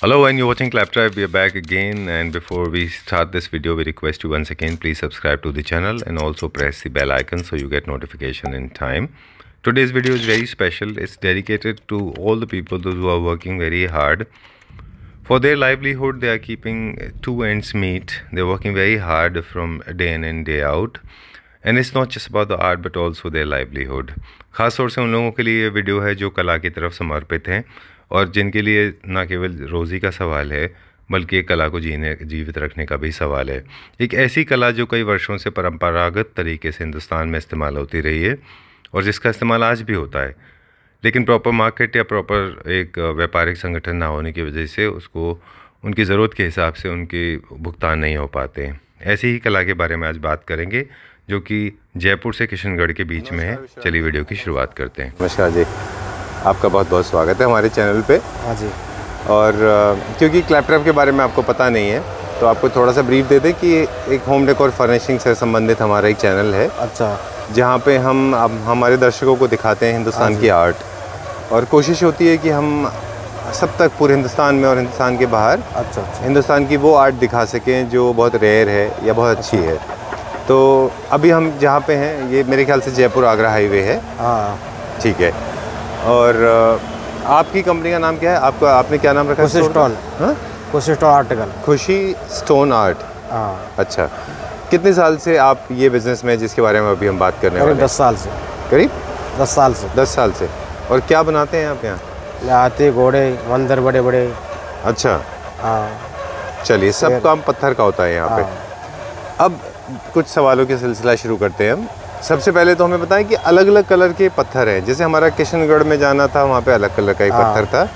Hello and you're watching Claptrap, we are back again and before we start this video we request you once again please subscribe to the channel and also press the bell icon so you get notification in time. Today's video is very special, it's dedicated to all the people those who are working very hard. For their livelihood they are keeping two ends meet, they're working very hard from day in and day out. And it's not just about the art but also their livelihood ख़ास तौर से उन लोगों के लिए ये video है जो कला की तरफ समर्पित हैं और जिनके लिए ना केवल रोज़ी का सवाल है, बल्कि कला को जीने, जीवित रखने का भी सवाल है। एक ऐसी कला जो कई वर्षों से परंपरागत तरीके से हिंदुस्तान में इस्तेमाल होती रही है और जिसका इस्तेमाल आज भी होता है। लेकिन प्रॉपर मार्केट या प्रॉपर एक व्यापारिक संगठन ना होने की वजह से उसको, उनकी ज़रूरत के हिसाब से उनके भुगतान नहीं हो पाते ऐसी ही कला के बारे में आज बात करेंगे, जो कि जयपुर से किशनगढ़ के बीच में है। चलिए वीडियो की शुरुआत करते हैं। नमस्कार जी। आपका बहुत बहुत स्वागत है हमारे चैनल पे। हाँ जी। और क्योंकि क्लैपटॉप के बारे में आपको पता नहीं है तो आपको थोड़ा सा ब्रीफ दे दें कि एक होम डेकोर फर्निशिंग से संबंधित हमारा एक चैनल है। अच्छा। जहाँ पे हम अब हमारे दर्शकों को दिखाते हैं हिंदुस्तान की आर्ट और कोशिश होती है कि हम सब तक पूरे हिंदुस्तान में और हिंदुस्तान के बाहर अच्छा अच्छा। हिंदुस्तान की वो आर्ट दिखा सकें जो बहुत रेयर है या बहुत अच्छी है। तो अभी हम जहाँ पे हैं ये मेरे ख्याल से जयपुर आगरा हाईवे है। हाँ। ठीक है। और आपकी कंपनी का नाम क्या है? आपका आपने क्या नाम रखा है खुशी स्टॉल? हाँ? Khushi stall article Khushi stone art हाँ। अच्छा। कितने साल से आप ये बिज़नेस में जिसके बारे में अभी हम बात करने वाले करीब हैं? दस साल से। करीब? दस साल से। दस साल से। और क्या बनाते हैं आप यहाँ? हाथी घोड़े मंदिर बड़े बड़े अच्छा। हाँ। चलिए सब काम पत्थर का होता है यहाँ पे। अब कुछ सवालों के सिलसिला शुरू करते हैं हम। सबसे पहले तो हमें बताएँ कि अलग अलग कलर के पत्थर हैं। जैसे हमारा किशनगढ़ में जाना था वहाँ पे अलग कलर का एक हाँ। पत्थर था।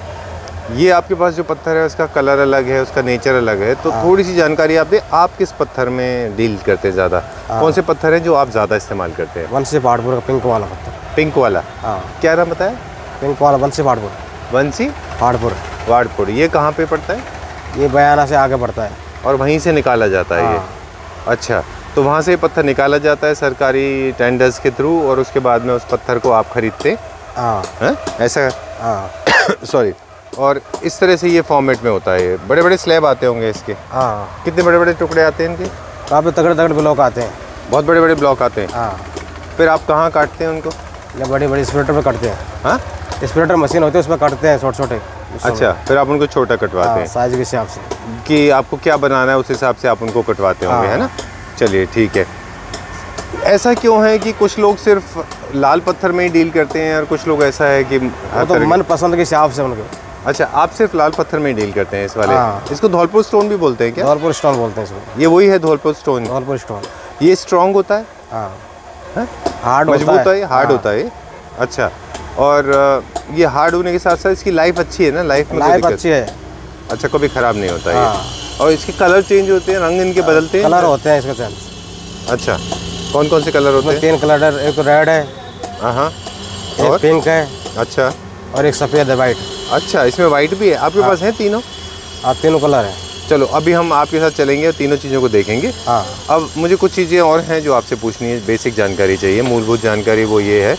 ये आपके पास जो पत्थर है उसका कलर अलग है उसका नेचर अलग है। तो थोड़ी सी जानकारी आप दें आप किस पत्थर में डील करते हैं ज़्यादा? कौन से पत्थर हैं जो आप ज़्यादा इस्तेमाल करते हैं? वंशी पहाड़पुर का पिंक वाला पत्थर। पिंक वाला? हाँ। क्या नाम बताया? पिंक वाला वंशी पहाड़पुर वंशी पहाड़पुर वार्डपुर ये कहाँ पर पड़ता है? ये बयाना से आगे पड़ता है। और वहीं से निकाला जाता है ये। हाँ। अच्छा। तो वहाँ से पत्थर निकाला जाता है सरकारी टेंडर्स के थ्रू और उसके बाद में उस पत्थर को आप खरीदते हाँ। हैं। ऐसा? हाँ। सॉरी और इस तरह से ये फॉर्मेट में होता है। बड़े बड़े स्लैब आते होंगे इसके। हाँ। कितने बड़े बड़े टुकड़े आते हैं इनके? काफ़ी तगड़े तगड़े ब्लॉक आते हैं। बहुत बड़े बड़े ब्लॉक आते हैं। हाँ। फिर आप कहाँ काटते हैं उनको? ये बड़ी बड़ी स्प्रेटर में कटते हैं। हाँ? स्प्रेटर मशीन होती है उसमें कटते हैं छोटे छोटे अच्छा फिर आप उनको छोटा कटवाते हाँ हैं। साइज़ के हिसाब से। कि आपको क्या बनाना है उस हिसाब से आप उनको कटवाते होंगे हाँ। है ना? चलिए ठीक है। ऐसा क्यों है कि कुछ लोग सिर्फ़ लाल पत्थर में ही डील करते हैं और कुछ लोग ऐसा है कि वो तो मन पसंद के हिसाब से उनके। अच्छा आप सिर्फ़ लाल पत्थर में ही डील करते हैं इस वाले? हाँ। इसको धौलपुर स्टोन भी बोलते हैं क्या? धौलपुर स्टोन बोलते हैं इसको। ये वही है धौलपुर स्टोन? धौलपुर स्टोन। ये स्ट्रांग होता है? हाँ। हार्ड मज़बूत है। हार्ड। होता है अच्छा। और ये हार्ड होने के साथ साथ इसकी लाइफ अच्छी है ना? लाइफ में लाइफ अच्छी है। अच्छा कभी खराब नहीं होता है हाँ। और इसके कलर चेंज होते हैं रंग इनके बदलते हैं? कलर होते हैं इसके चेंज अच्छा कौन कौन से कलर होते हैं? तीन कलर है एक रेड है हाँ हाँ। एक और? पिंक है अच्छा। और एक सफ़ेद है वाइट अच्छा इसमें वाइट भी है। आपके हाँ। पास है तीनों? और तीनों कलर है। चलो अभी हम आपके साथ चलेंगे और तीनों चीज़ों को देखेंगे। हाँ। अब मुझे कुछ चीज़ें और हैं जो आपसे पूछनी है बेसिक जानकारी चाहिए मूलभूत जानकारी वो ये है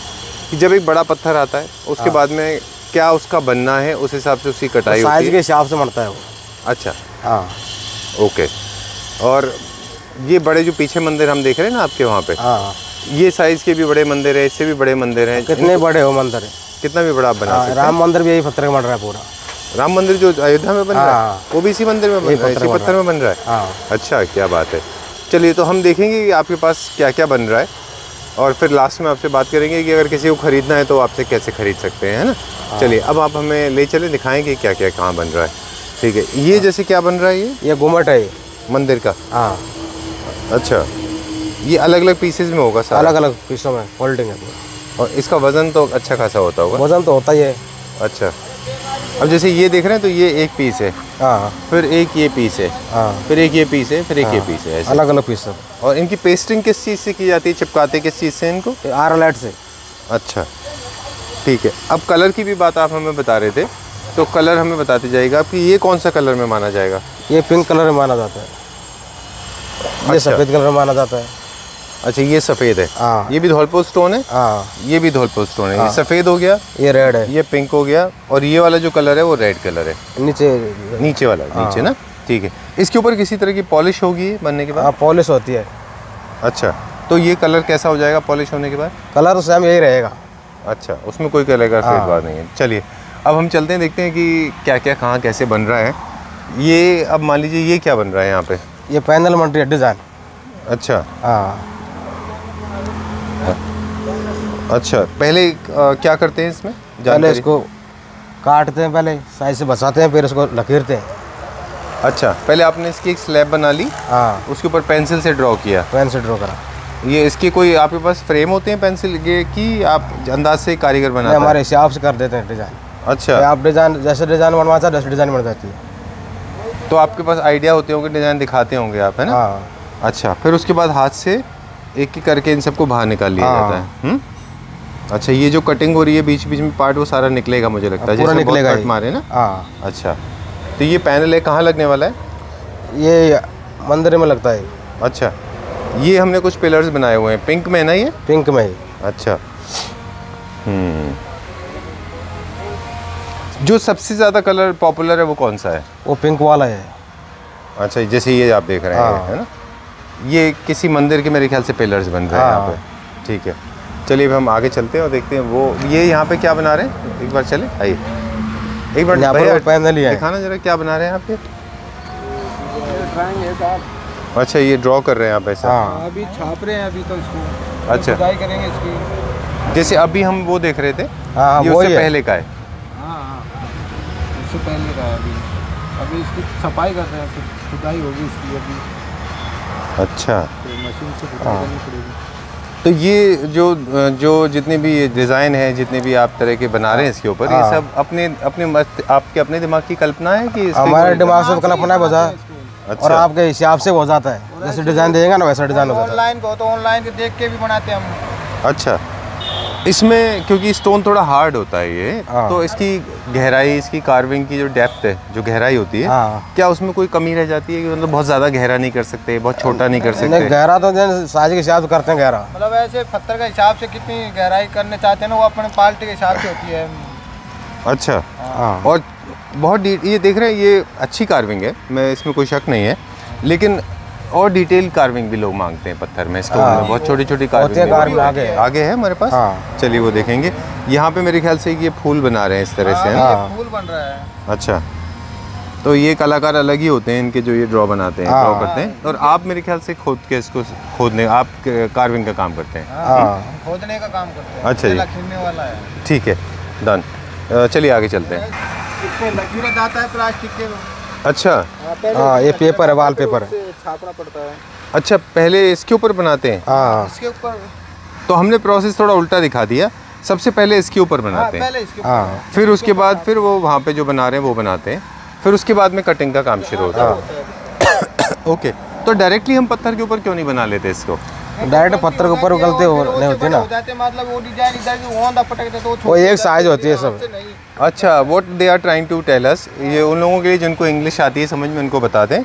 कि जब एक बड़ा पत्थर आता है उसके बाद में क्या उसका बनना है उस हिसाब से उसकी कटाई साइज़ के हिसाब से मरता है वो। अच्छा। हाँ। ओके। और ये बड़े जो पीछे मंदिर हम देख रहे हैं ना आपके वहाँ पे? हाँ। ये साइज़ के भी बड़े मंदिर है इससे भी बड़े मंदिर हैं। कितने बड़े हो मंदिर? कितना भी बड़ा आप बना हाँ, राम मंदिर भी यही पत्थर का बन रहा है पूरा। राम मंदिर जो अयोध्या में बन रहा है? हाँ। वो भी इसी मंदिर में बन रहा है इसी पत्थर में बन रहा है? हाँ। अच्छा क्या बात है। चलिए तो हम देखेंगे कि आपके पास क्या क्या बन रहा है। और फिर लास्ट में आपसे बात करेंगे कि अगर किसी को ख़रीदना है तो आपसे कैसे ख़रीद सकते हैं है ना? चलिए अब आप हमें ले चले दिखाएँगे क्या क्या कहाँ बन रहा है। ठीक है। ये जैसे क्या बन रहा है ये? ये घुमट है मंदिर का? हाँ। अच्छा। ये अलग अलग पीसेज में होगा सारा? अलग अलग पीसों में फोल्डिंग है। और इसका वज़न तो अच्छा खासा होता होगा? वज़न तो होता ही है। अच्छा। अब जैसे ये देख रहे हैं तो ये एक पीस है। हाँ। फिर एक ये पीस है। हाँ। फिर एक ये पीस है फिर एक ये पीस है ऐसे। अलग अलग पीस सब और इनकी पेस्टिंग किस चीज़ से की जाती है? चिपकाते किस चीज़ से इनको? आर लाइट से। अच्छा। ठीक है। अब कलर की भी बात आप हमें बता रहे थे। तो कलर हमें बताते जाएगा कि ये कौन सा कलर में माना जाएगा? ये पिंक कलर में माना जाता है। ये अच्छा। सफ़ेद कलर में माना जाता है। अच्छा ये सफ़ेद है। हाँ। ये भी धौलपुर स्टोन है? हाँ। ये भी धौलपुर स्टोन है। ये हाँ। सफ़ेद हो गया ये रेड है। ये पिंक हो गया और ये वाला जो कलर है वो रेड कलर है। नीचे नीचे वाला नीचे ना? ठीक है। इसके ऊपर किसी तरह की पॉलिश होगी बनने के बाद? पॉलिश होती है। अच्छा तो ये कलर कैसा हो जाएगा पॉलिश होने के बाद? कलर सेम यही रहेगा। अच्छा उसमें कोई कलर का। नहीं है। चलिए अब हम चलते हैं देखते हैं कि क्या क्या कहाँ कैसे बन रहा है। ये अब मान लीजिए ये क्या बन रहा है यहाँ पे? ये पैनल मटेरियल डिज़ाइन। अच्छा। हाँ। अच्छा पहले अ, क्या करते हैं इसमें? पहले इसको काटते हैं पहले साइज़ से बसाते हैं फिर इसको लकीरते हैं। अच्छा पहले आपने इसकी एक स्लैब बना ली। हाँ। उसके ऊपर पेंसिल से ड्रॉ किया। पेन से ड्रॉ करा। ये इसके कोई आपके पास फ्रेम होते हैं पेंसिल के कि आप अंदाज से कारीगर बनाते हैं? हमारे हिसाब से कर देते हैं डिज़ाइन। अच्छा। आप डिज़ाइन जैसे डिज़ाइन बनवाते हैं वैसे डिज़ाइन बन जाती है। तो आपके पास आइडिया होते होंगे डिज़ाइन दिखाते होंगे आप है ना? हाँ। अच्छा फिर उसके बाद हाथ से एक एक करके इन सबको बाहर निकाल लिया हाँ। जाता है। हम्म? अच्छा ये जो कटिंग हो रही है बीच बीच में पार्ट वो सारा निकलेगा मुझे लगता है पूरा जैसे निकलेगा कट मारे ना? हाँ। अच्छा तो ये पैनल है कहाँ लगने वाला है? ये मंदिर में लगता है। अच्छा ये हमने कुछ पिलर्स बनाए हुए हैं पिंक में है ना ये? पिंक में ही। अच्छा। हम्म। जो सबसे ज़्यादा कलर पॉपुलर है वो कौन सा है? वो पिंक वाला है। अच्छा जैसे ये आप देख रहे हैं हाँ। है ना? ये किसी मंदिर के मेरे ख्याल से पिलर्स बन रहे हैं यहाँ हाँ। पे। ठीक है। चलिए अब हम आगे चलते हैं और देखते हैं वो ये यहाँ पे क्या बना रहे हैं? एक बार चले आइए। एक बार भैया पैनल ही दिखाना जरा क्या बना रहे हैं आप ये? अच्छा ये ड्रॉ कर रहे हैं आप ऐसा? हाँ। अभी छाप रहे हैं अभी तो इसको। अच्छा। करेंगे इसकी। जैसे अभी हम वो देख रहे थे हाँ ये वही उससे पहले का हाँ। इससे पहले का है अभी। अभी इसकी सफ़ाई कर रहे हैं फिर खुदाई होगी इसकी अभी। अच्छा। तो मशीन से खुदाई करनी पड़ेगी। तो ये जो जो जितने भी डिज़ाइन है जितने भी आप तरह के बना रहे हैं इसके ऊपर ये हाँ। सब अपने अपने मस्त- आपके अपने दिमाग की कल्पना है कि हमारे दिमाग से कल्पना है बजा। अच्छा। और आपके हिसाब से हो जाता है। जैसे डिज़ाइन देगा ना वैसा डिज़ाइन हो जाता है। ऑनलाइन बहुत ऑनलाइन देख के भी बनाते हैं हम। अच्छा। इसमें क्योंकि स्टोन थोड़ा हार्ड होता है ये हाँ। तो इसकी गहराई इसकी कार्विंग की जो डेप्थ है जो गहराई होती है हाँ। क्या उसमें कोई कमी रह जाती है कि मतलब बहुत ज़्यादा गहरा नहीं कर सकते बहुत छोटा नहीं कर सकते? गहरा तो जैसे साइज़ के हिसाब से करते हैं गहरा। मतलब ऐसे पत्थर के हिसाब से कितनी गहराई करने चाहते हैं ना वो अपने पाल्टी के हिसाब से होती है। अच्छा। हाँ। और बहुत ये देख रहे हैं ये अच्छी कार्विंग है मैं इसमें कोई शक नहीं है। लेकिन और डिटेल कार्विंग भी लोग मांगते हैं पत्थर में स्टोन हाँ। में बहुत छोटी छोटी होती है। कार्विंग कार्विंग आगे है। आगे है हमारे पास। हाँ। चलिए वो देखेंगे। यहाँ पे मेरे ख्याल से ये फूल बना रहे हैं इस तरह से। है हाँ। फूल बन रहा है। अच्छा। तो ये कलाकार अलग ही होते हैं इनके जो ये ड्रॉ बनाते हैं हाँ। ड्रॉ करते हैं। और आप मेरे ख्याल से खोद के इसको खोदने आप कार्विंग का काम करते हैं। हाँ। खोदने का काम करते हैं। अच्छा जी। ठीक है डन चलिए आगे चलते हैं। है प्लास्टिक के। अच्छा। हाँ ये पेपर है वाल पेपर है छापना पड़ता है। अच्छा पहले इसके ऊपर बनाते हैं? हाँ। इसके ऊपर। तो हमने प्रोसेस थोड़ा उल्टा दिखा दिया। सबसे पहले इसके ऊपर हाँ बनाते हैं। पहले इसके ऊपर। हाँ। फिर उसके बाद फिर वो वहाँ पे जो बना रहे हैं वो बनाते हैं। फिर उसके बाद में कटिंग का काम शुरू होता है। ओके तो डायरेक्टली हम पत्थर के ऊपर क्यों नहीं बना लेते इसको? डायरेक्ट पत्थर के ऊपर उगलते हो नहीं होती ना? वो एक साइज़ होती है सब। अच्छा what they are trying to tell ये उन लोगों के लिए जिनको इंग्लिश आती है समझ में उनको बता दें।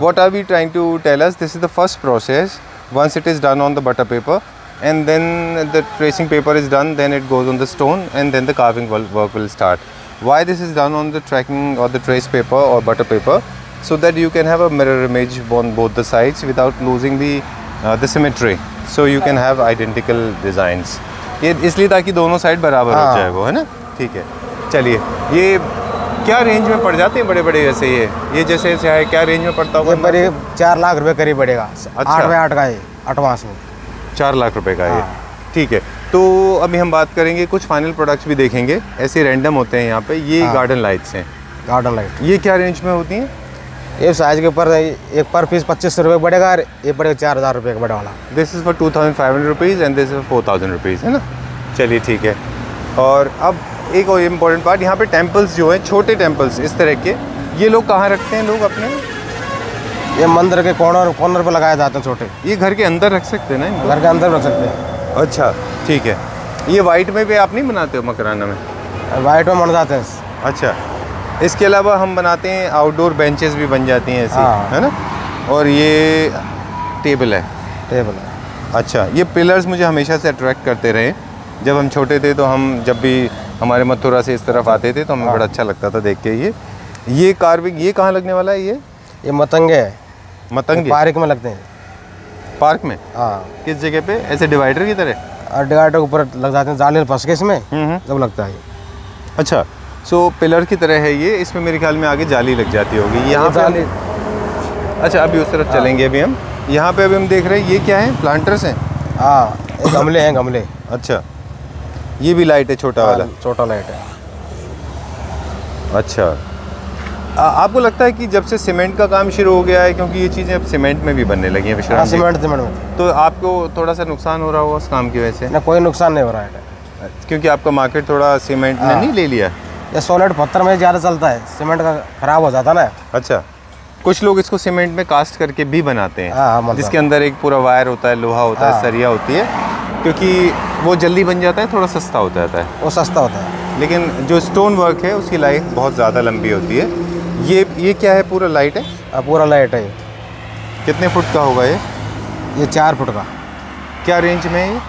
What are we trying to tell this is the first process once it is done on the butter paper and then the tracing paper is done then it goes on the stone and then the carving work will start why this is done on the tracking और the trace paper और butter paper so that you can have a mirror image on both the sides without losing the the symmetry. So you can have identical designs. ये इसलिए ताकि दोनों side बराबर हाँ। हो। हाँ। जाए वो है ना? ठीक है। चलिए। ये क्या रेंज में पड़ जाते हैं बड़े बड़े जैसे ये? ये जैसे ऐसे है क्या रेंज में पड़ता होगा? ये चार लाख रुपए करीब पड़ेगा। आठ बाई आठ का है एडवांस में चार लाख रुपए का ये। हाँ। ठीक है। तो अभी हम बात करेंगे कुछ फाइनल प्रोडक्ट्स भी देखेंगे। ऐसे रैंडम होते हैं यहाँ पे। ये हाँ। गार्डन लाइट्स हैं। गार्डन लाइट ये क्या रेंज में होती हैं? ये साइज़ के ऊपर एक पर पीस पच्चीस सौ रुपये का पड़ेगा और ये पड़ेगा चार हज़ार रुपये का बड़ा वाला। This is for two thousand five hundred rupees and this is four thousand rupees है ना? चलिए ठीक है। और अब एक और इम्पोर्टेंट पार्ट यहाँ पे टेम्पल्स जो हैं छोटे टेम्पल्स इस तरह के ये लोग कहाँ रखते हैं लोग अपने? ये मंदिर के कॉर्नर कॉर्नर पर लगाए जाते हैं छोटे। ये घर के अंदर रख सकते हैं ना घर के अंदर रख सकते हैं। अच्छा ठीक है। ये वाइट में भी आप नहीं बनाते हो मकराना में? वाइट में बन जाते हैं। अच्छा। इसके अलावा हम बनाते हैं आउटडोर बेंचेस भी बन जाती हैं ऐसी हाँ। है ना? और ये टेबल है। टेबल है। अच्छा ये पिलर्स मुझे हमेशा से अट्रैक्ट करते रहे। जब हम छोटे थे तो हम जब भी हमारे मथुरा से इस तरफ़ आते थे तो हमें बड़ा अच्छा लगता था देख के ये। ये कार्विंग ये कहाँ लगने वाला है ये? ये मतंगे है। मतंगे? पार्क में लगते हैं। पार्क में? हाँ। किस जगह पे? ऐसे डिवाइडर की तरह? डिवाइडर के ऊपर लग जाते हैं जाली फंस के इसमें? हम्म हम्म। जब लगता है अच्छा सो पिलर की तरह है ये इसमें मेरे ख्याल में आगे जाली लग जाती होगी। यहाँ पे जाली। अच्छा अभी उस तरफ़ चलेंगे अभी हम। यहाँ पे अभी हम देख रहे हैं ये क्या है? प्लांटर्स हैं? हाँ गमले हैं गमले। अच्छा। ये भी लाइट है छोटा वाला। हाँ, छोटा लाइट है। अच्छा। आ, आपको लगता है कि जब से सीमेंट का काम शुरू हो गया है क्योंकि ये चीज़ें अब सीमेंट में भी बनने लगी हैं हाँ विश्राम सीमेंट सीमेंट में। तो आपको थोड़ा सा नुकसान हो रहा होगा उस काम की वजह से? ना कोई नुकसान नहीं हो रहा है। क्योंकि आपका मार्केट थोड़ा सीमेंट ने हाँ। नहीं ले लिया? ये सॉलिड पत्थर में ज़्यादा चलता है सीमेंट का खराब हो जाता ना। अच्छा। कुछ लोग इसको सीमेंट में कास्ट करके भी बनाते हाँ, हाँ, मतलब। जिसके अंदर एक पूरा वायर होता है लोहा होता है हाँ। सरिया होती है क्योंकि वो जल्दी बन जाता है थोड़ा सस्ता हो जाता है। वो सस्ता होता है। लेकिन जो स्टोन वर्क है उसकी लाइफ बहुत ज़्यादा लंबी होती है। ये ये क्या है? पूरा लाइट है? हाँ, पूरा लाइट है। कितने फुट का होगा ये? ये चार फुट का। क्या रेंज में है ये?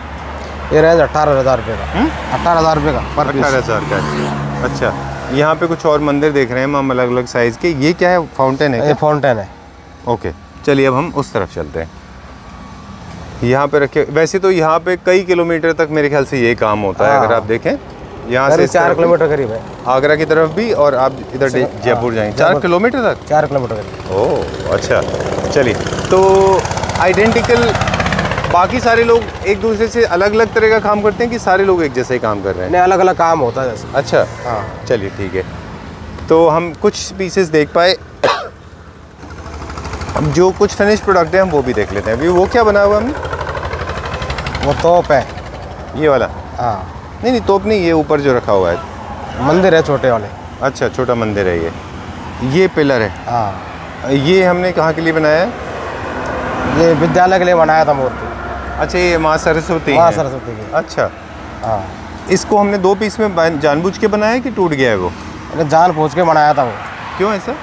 ये रेंज अट्ठारह हज़ार रुपये का। हम्म? अट्ठारह हज़ार रुपये का अठारह हज़ार का। है अच्छा। यहाँ पे कुछ और मंदिर देख रहे हैं हम अलग अलग साइज़ के। ये क्या है? फाउंटेन है ये फाउंटेन है। ओके चलिए अब हम उस तरफ़ चलते हैं। यहाँ पे रखे वैसे तो यहाँ पे कई किलोमीटर तक मेरे ख्याल से ये काम होता है हाँ। अगर आप देखें। यहाँ से चार किलोमीटर करीब है। आगरा की तरफ़ भी और आप इधर हाँ, जयपुर जाएँगे। चार किलोमीटर तक? चार किलोमीटर करीब। ओह अच्छा। चलिए तो आइडेंटिकल बाकी सारे लोग एक दूसरे से अलग अलग तरह का काम करते हैं कि सारे लोग एक जैसे ही काम कर रहे हैं? नहीं अलग अलग काम होता है जैसे। अच्छा। हाँ। चलिए ठीक है। तो हम कुछ पीसेस देख पाए। अब जो कुछ फिनिश प्रोडक्ट है हम वो भी देख लेते हैं। अभी वो क्या बना हुआ हमने? वो तोप है। ये वाला? हाँ। नहीं नहीं तोप नहीं ये ऊपर जो रखा हुआ है। मंदिर है छोटे वाले। अच्छा छोटा मंदिर है ये। ये पिलर है। हाँ। ये हमने कहाँ के लिए बनाया है? ये विद्यालय के लिए बनाया था मूर्ति। अच्छा ये माँ सरस्वती माँ सरस्वती की। अच्छा। हाँ। इसको हमने दो पीस में जानबूझ के बनाया है कि टूट गया है वो? मैंने जान पूछ के बनाया था वो। क्यों ऐसा?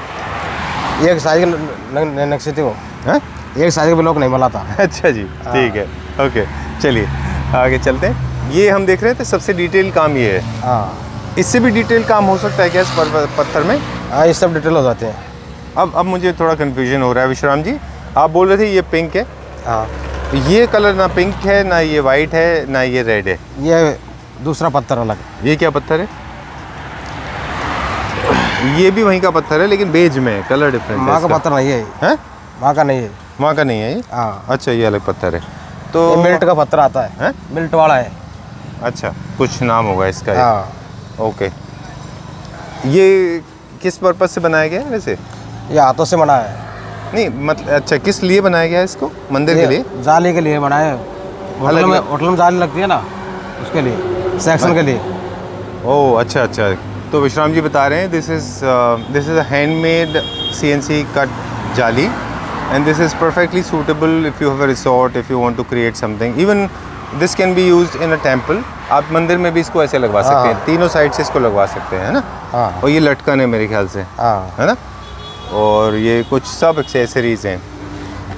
एक साइज़ के नक्शे थी वो। हैं? एक साइज़ के लोग नहीं मिला था। अच्छा जी ठीक है। ओके चलिए आगे चलते हैं। ये हम देख रहे थे सबसे डिटेल काम ये है। हाँ। इससे भी डिटेल काम हो सकता है क्या इस पत्थर में? हाँ ये सब डिटेल हो जाते हैं। अब अब मुझे थोड़ा कन्फ्यूज़न हो रहा है विश्राम जी। आप बोल रहे थे ये पिंक है। हाँ। ये कलर ना पिंक है ना ये वाइट है ना ये रेड है। ये दूसरा पत्थर अलग ये क्या पत्थर है? ये भी वहीं का पत्थर है लेकिन बेज में है कलर डिफरेंस माँ का पत्थर नहीं है ये। है? का नहीं है। वहाँ का नहीं है ये? हाँ। अच्छा ये अलग पत्थर है। तो मिल्ट का पत्थर आता है। हैं? मिल्ट वाला है। अच्छा कुछ नाम होगा इसका हाँ। ओके। ये किस पर्पज से बनाया गया है वैसे? ये हाथों से बनाया है। नहीं मतलब अच्छा किस लिए बनाया गया है इसको? मंदिर के लिए? जाली के लिए बनाया है। होटल में होटल में जाली लगती है ना उसके लिए सेक्शन के लिए। ओह अच्छा अच्छा। तो विश्राम जी बता रहे हैं this is this is a handmade C N C cut जाली and this is perfectly suitable if you have a resort if you want to create something even this can be used in a temple आप मंदिर में भी इसको ऐसे लगवा सकते हैं। हाँ। तीनों साइड से इसको लगवा सकते हैं है ना? हाँ। और ये लटकन है मेरे ख्याल से हाँ। है ना? और ये कुछ सब एक्सेसरीज हैं।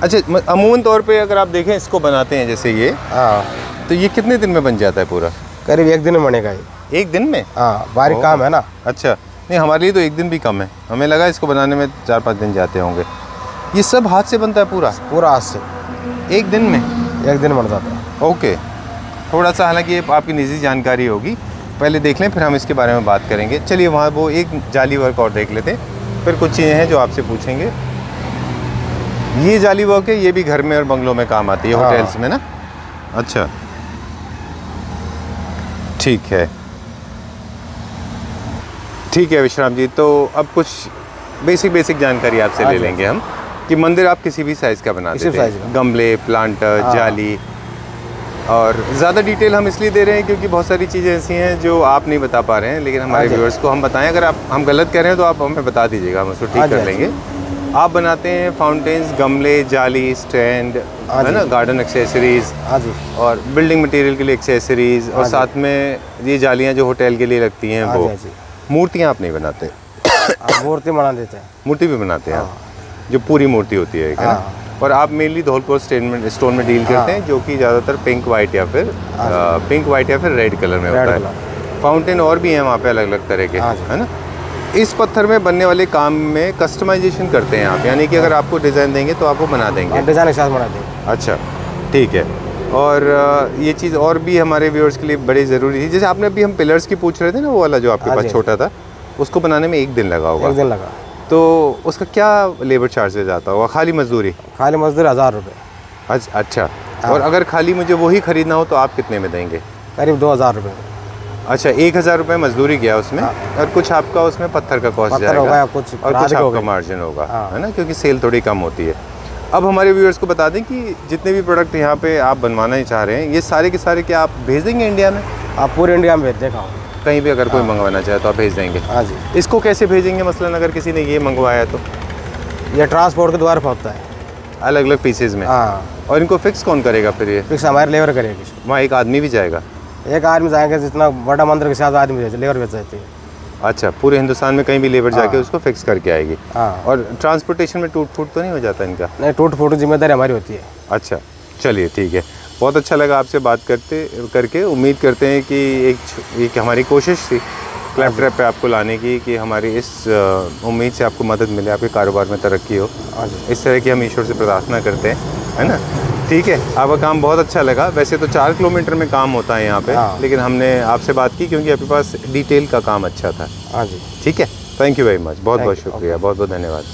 अच्छा अमूमन तौर पे अगर आप देखें इसको बनाते हैं जैसे ये। हाँ। तो ये कितने दिन में बन जाता है पूरा? करीब एक दिन में बनेगा ये। एक दिन में? हाँ बारीक काम है ना। अच्छा। नहीं हमारे लिए तो एक दिन भी कम है। हमें लगा इसको बनाने में चार पाँच दिन जाते होंगे। ये सब हाथ से बनता है पूरा? पूरा हाथ से। एक दिन में? एक दिन बन जाता है। ओके। थोड़ा सा हालाँकि ये आपकी निजी जानकारी होगी। पहले देख लें फिर हम इसके बारे में बात करेंगे। चलिए वहाँ वो एक जाली वर्क और देख लेते हैं। फिर कुछ चीज़ें हैं जो आपसे पूछेंगे ये जाली वर्क है ये भी घर में और बंगलों में काम आती है हाँ। होटल्स में ना अच्छा ठीक है ठीक है विश्राम जी तो अब कुछ बेसिक बेसिक जानकारी आपसे हाँ ले लेंगे हम कि मंदिर आप किसी भी साइज़ का थे size का। गमले प्लांटर हाँ। जाली और ज़्यादा डिटेल हम इसलिए दे रहे हैं क्योंकि बहुत सारी चीज़ें ऐसी हैं जो आप नहीं बता पा रहे हैं लेकिन हमारे हाँ व्यूअर्स को हम बताएँ। अगर आप हम गलत कह रहे हैं तो आप हमें बता दीजिएगा हम उसको ठीक हाँ कर हाँ लेंगे। आप बनाते हैं फाउंटेन्स गमले जाली स्टैंड हाँ है ना गार्डन एक्सेसरीज हाँ और बिल्डिंग मटेरियल के लिए एक्सेसरीज और हाँ साथ में ये जालियाँ जो होटल के लिए लगती हैं हाँ वो हाँ मूर्तियाँ आप नहीं बनाते। हाँ, मूर्ति बना देते हैं। मूर्ति भी बनाते हैं आप। हाँ। जो पूरी मूर्ति होती है ना? हाँ। और आप मेनली धौलपुर स्टोन में स्टोन में डील करते हैं जो कि ज़्यादातर पिंक वाइट या फिर पिंक वाइट या फिर रेड कलर में होता है। फाउंटेन और भी हैं वहाँ पे अलग अलग तरह के हाँ है ना? इस पत्थर में बनने वाले काम में कस्टमाइजेशन करते हैं आप यानी कि अगर आपको डिज़ाइन देंगे तो आपको बना देंगे। डिज़ाइन के साथ बना देंगे। अच्छा ठीक है। और ये चीज़ और भी हमारे व्यूअर्स के लिए बड़ी ज़रूरी थी। जैसे आपने अभी हम पिलर्स की पूछ रहे थे ना वो वाला जो आपके हाँ पास छोटा था उसको बनाने में एक दिन लगा होगा। एक दिन लगा। तो उसका क्या लेबर चार्जेज आता होगा? खाली मजदूरी? खाली मजदूर हज़ार रुपये अच- अच्छा। हाँ। और अगर खाली मुझे वही खरीदना हो तो आप कितने में देंगे? करीब दो हज़ार रुपये अच्छा एक हज़ार रुपये मजदूरी गया उसमें? और कुछ आपका उसमें पत्थर का कॉस्ट हाँ। जाएगा? कुछ और कुछ आपका मार्जिन होगा हाँ। है ना? क्योंकि सेल थोड़ी कम होती है। अब हमारे व्यूअर्स को बता दें कि जितने भी प्रोडक्ट यहाँ पे आप बनवाना ही चाह रहे हैं ये सारे के सारे क्या आप भेज देंगे इंडिया में? आप पूरे इंडिया में भेज देखा कहीं भी अगर कोई मंगवाना चाहे तो आप भेज देंगे। हाँ जी। इसको कैसे भेजेंगे मसलन अगर किसी ने ये मंगवाया तो? यह ट्रांसपोर्ट के द्वारा पहुँचता है। अलग अलग पीसेज में? हाँ। और इनको फिक्स कौन करेगा फिर ये? फिक्स हमारे लेबर करेगी वहाँ एक आदमी भी जाएगा? एक आदमी जाएँगे जितना बड़ा मंदिर के साथ आदमी लेबर भेज जाती है अच्छा पूरे हिंदुस्तान में कहीं भी लेबर जाके हाँ। उसको फिक्स करके आएगी। हाँ। और ट्रांसपोर्टेशन में टूट फूट तो नहीं हो जाता इनका? नहीं टूट फूट ज़िम्मेदारी हमारी होती है। अच्छा चलिए ठीक है। बहुत अच्छा लगा आपसे बात करते करके। उम्मीद करते हैं कि एक एक हमारी कोशिश थी क्लैप ट्रैप पे आपको लाने की कि हमारी इस उम्मीद से आपको मदद मिले आपके कारोबार में तरक्की हो। हाँ इस तरह की हम ईश्वर से प्रार्थना करते हैं है ना? ठीक है आपका काम बहुत अच्छा लगा। वैसे तो चार किलोमीटर में काम होता है यहाँ पे हाँ। लेकिन हमने आपसे बात की क्योंकि आपके पास डिटेल का काम अच्छा था। हाँ जी। ठीक है? थैंक यू वेरी मच बहुत बहुत शुक्रिया। बहुत बहुत धन्यवाद।